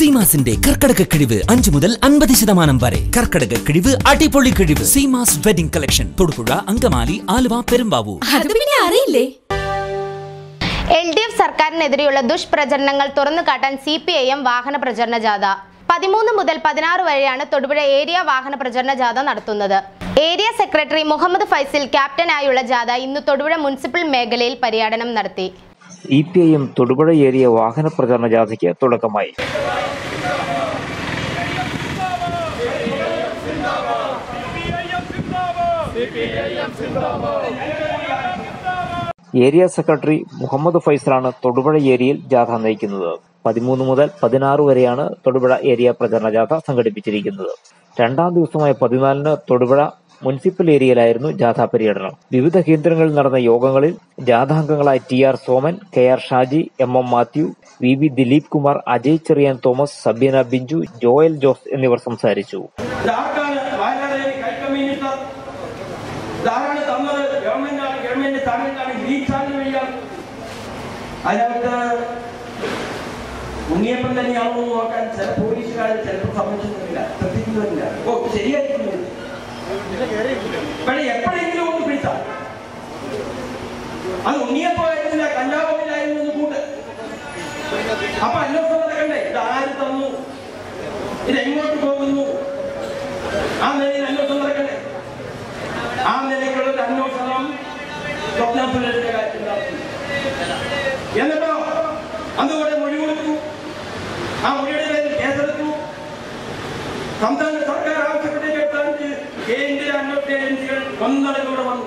സീമാസിന്റെ കർക്കടക കിഴിവ് അഞ്ചു മുതൽ അൻപത് ശതമാനം വരെ. കർക്കടക കിഴിവ് അടിപൊളി കിഴിവ്. Seemas wedding collection. Thodupuzha Angamaly Aluva Perumbavoor. അത് പിന്നെ അറിയില്ലേ? എൽ ഡി എഫ് സർക്കാരിനെതിരെയുള്ള ദുഷ്പ്രചരണങ്ങൾ തുറന്നു കാട്ടാൻ സി പി ഐ എം വാഹന പ്രചരണ ജാഥ. പതിമൂന്ന് മുതൽ പതിനാറ് വരെയാണ് തൊടുപുഴ ഏരിയ വാഹന പ്രചരണ ജാഥ നടത്തുന്നത്. ഏരിയ സെക്രട്ടറി മുഹമ്മദ് ഫൈസിൽ ക്യാപ്റ്റനായുള്ള ജാഥ ഇന്ന് തൊടുപുഴ മുനിസിപ്പൽ മേഖലയിൽ പര്യടനം നടത്തി. E P I M Thodupuzha area വാഹന പ്രചരണ ജാഥയ്ക്ക് തുടക്കമായി. ഏരിയ സെക്രട്ടറി മുഹമ്മദ് ഫൈസലാണ് തൊടുപുഴ ഏരിയയിൽ ജാഥ നയിക്കുന്നത്. പതിമൂന്ന് മുതൽ പതിനാറ് വരെയാണ് തൊടുപുഴ ഏരിയ പ്രചരണ ജാഥ സംഘടിപ്പിച്ചിരിക്കുന്നത്. രണ്ടാം ദിവസമായ പതിനാലിന് തൊടുപുഴ മുനിസിപ്പൽ ഏരിയയിലായിരുന്നു ജാഥാ പര്യടനം. വിവിധ കേന്ദ്രങ്ങളിൽ നടന്ന യോഗങ്ങളിൽ ജാഥാംഗങ്ങളായ T R Soman K R Shaji M M Mathew V V Dileep Kumar Ajay Cherian Thomas Sabeena Binchu Joel Jose എന്നിവർ സംസാരിച്ചു. ഇതാരാണ് തന്നത് ഗവൺമെന്റാണ് ഗവൺമെന്റ് തന്നെയാണോ നോക്കാൻ ചില പോലീസുകാരെ ചിലപ്പോൾ സമ്മതിക്കുന്നില്ല അത് ഉണ്ണിയപ്പമായിരുന്നില്ല കഞ്ചാവിലായിരുന്നു എന്ന് കൂട്ട്. അപ്പൊ അന്വേഷണം നടക്കണ്ടേ? ഇത് ആര് തന്നു? ഇത് എങ്ങോട്ട് പോകുന്നു? ആ നിലയിൽ അന്വേഷണം നടക്കണ്ടേ? ആ നിലയ്ക്കുള്ള ഒരു അന്വേഷണം എന്നിട്ടോ? അതുകൂടെ മൊഴി കൊടുത്തു. ആ മൊഴിയുടെ പേരിൽ കേസെടുത്തു. സംസ്ഥാന സർക്കാർ ആവശ്യപ്പെട്ട കേട്ടാൽ കേന്ദ്ര അന്വേഷണ ഏജൻസികൾ ഒന്നടങ്കൂടെ വന്നു.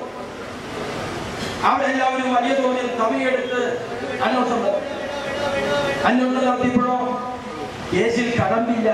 അവിടെ എല്ലാവരും വലിയ തോതിൽ സമയമെടുത്ത് അന്വേഷണം അന്വേഷണം നടത്തിയപ്പോഴോ കേസിൽ കടമ്പില്ല.